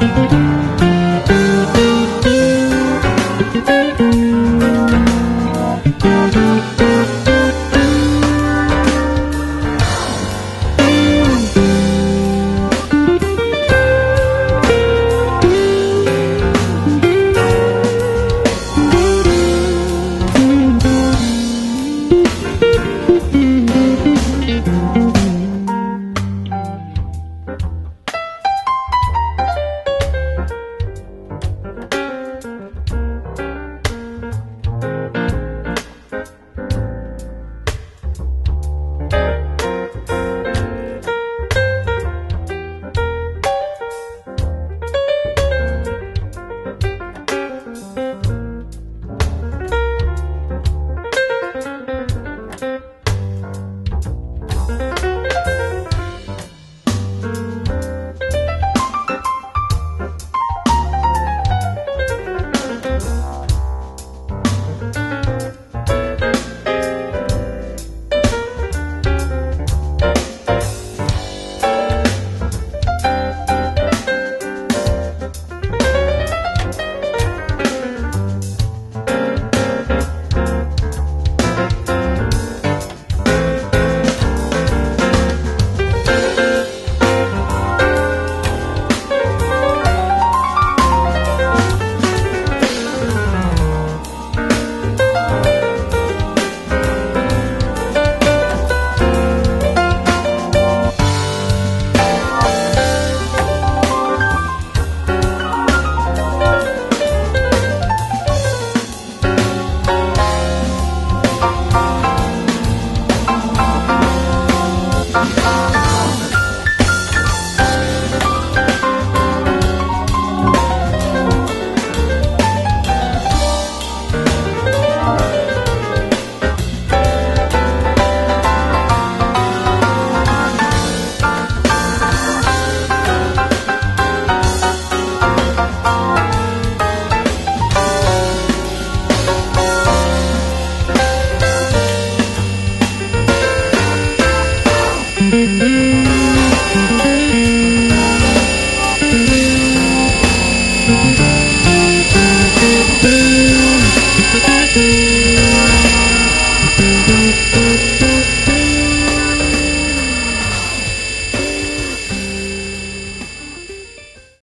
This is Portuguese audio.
嗯。Música